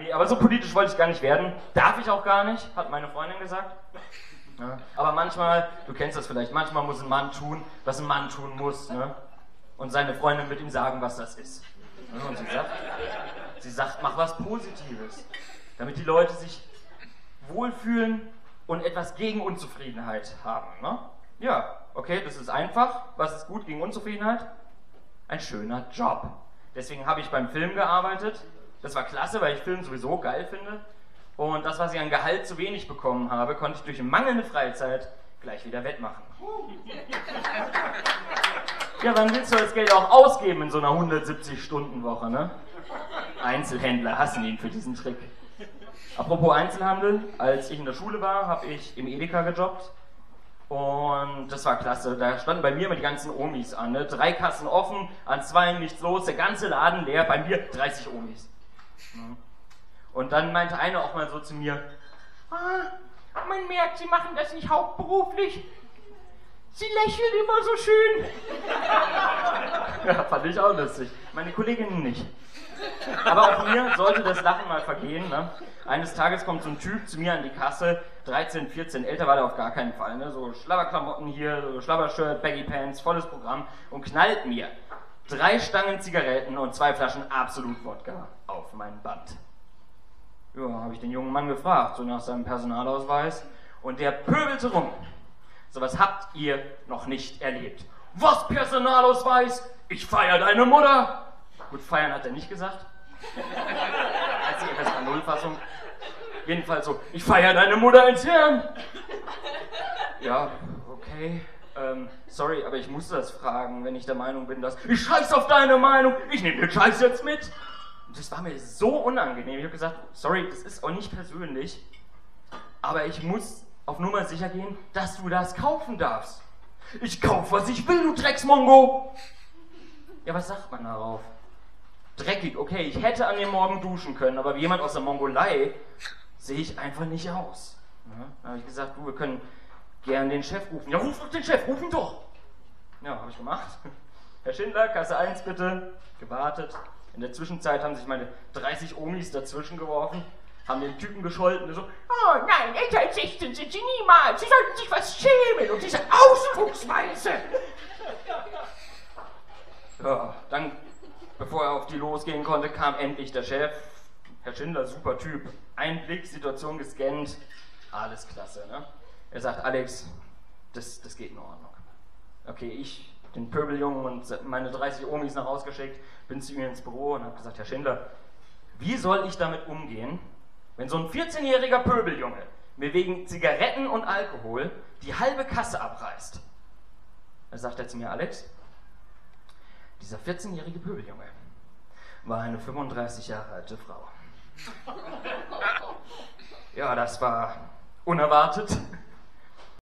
nee, aber so politisch wollte ich gar nicht werden. Darf ich auch gar nicht, hat meine Freundin gesagt. Ja, aber manchmal, du kennst das vielleicht, manchmal muss ein Mann tun, was ein Mann tun muss. Ne? Und seine Freundin wird ihm sagen, was das ist. Ja, und sie sagt, sie sagt, mach was Positives, damit die Leute sich wohlfühlen und etwas gegen Unzufriedenheit haben. Ne? Ja, okay, das ist einfach. Was ist gut gegen Unzufriedenheit? Ein schöner Job. Deswegen habe ich beim Film gearbeitet. Das war klasse, weil ich Film sowieso geil finde. Und das, was ich an Gehalt zu wenig bekommen habe, konnte ich durch mangelnde Freizeit gleich wieder wettmachen. Ja, wann willst du das Geld auch ausgeben in so einer 170-Stunden-Woche, ne? Einzelhändler hassen ihn für diesen Trick. Apropos Einzelhandel, als ich in der Schule war, habe ich im Edeka gejobbt. Und das war klasse. Da standen bei mir immer die ganzen Omis an. Ne? Drei Kassen offen, an zwei nichts los, der ganze Laden leer, bei mir 30 Omis. Und dann meinte einer auch mal so zu mir, ah, man merkt, Sie machen das nicht hauptberuflich. Sie lächeln immer so schön. ja, fand ich auch lustig. Meine Kolleginnen nicht. Aber auch mir sollte das Lachen mal vergehen. Ne? Eines Tages kommt so ein Typ zu mir an die Kasse, 13, 14, älter war der auf gar keinen Fall. Ne? So Schlabberklamotten hier, so Schlabbershirt, Baggy Pants, volles Programm und knallt mir drei Stangen Zigaretten und zwei Flaschen Absolut Wodka mein Band. Ja, habe ich den jungen Mann gefragt, so nach seinem Personalausweis, und der pöbelte rum. Sowas habt ihr noch nicht erlebt. Was Personalausweis? Ich feier deine Mutter! Gut, feiern hat er nicht gesagt. Als die FSK Nullfassung. Jedenfalls so, ich feier deine Mutter ins Hirn! Ja, okay. Ähm, sorry, aber ich muss das fragen, wenn ich der Meinung bin, dass ich scheiß auf deine Meinung, ich nehme den Scheiß jetzt mit. Das war mir so unangenehm. Ich habe gesagt, sorry, das ist auch nicht persönlich, aber ich muss auf Nummer sicher gehen, dass du das kaufen darfst. Ich kauf, was ich will, du Drecksmongo! Ja, was sagt man darauf? Dreckig, okay, ich hätte an dem Morgen duschen können, aber wie jemand aus der Mongolei sehe ich einfach nicht aus. Ja, da habe ich gesagt, du, wir können gern den Chef rufen. Ja, ruf doch den Chef, ruf ihn doch! Ja, habe ich gemacht. Herr Schindler, Kasse 1 bitte. Gewartet. In der Zwischenzeit haben sich meine 30 Omis dazwischen geworfen, haben den Typen gescholten, der so, oh nein, älter als 16 sind sie niemals, sie sollten sich was schämen und diese Ausdrucksweise. Ja, dann, bevor er auf die losgehen konnte, kam endlich der Chef. Herr Schindler, super Typ. Ein Blick, Situation gescannt, alles klasse, ne? Er sagt, Alex, das, das geht in Ordnung. Okay, ich, den Pöbeljungen und meine 30 Omis nach Hause geschickt, bin zu ihm ins Büro und habe gesagt, Herr Schindler, wie soll ich damit umgehen, wenn so ein 14-jähriger Pöbeljunge mir wegen Zigaretten und Alkohol die halbe Kasse abreißt? Da sagt er zu mir, Alex, dieser 14-jährige Pöbeljunge war eine 35 Jahre alte Frau. Ja, das war unerwartet.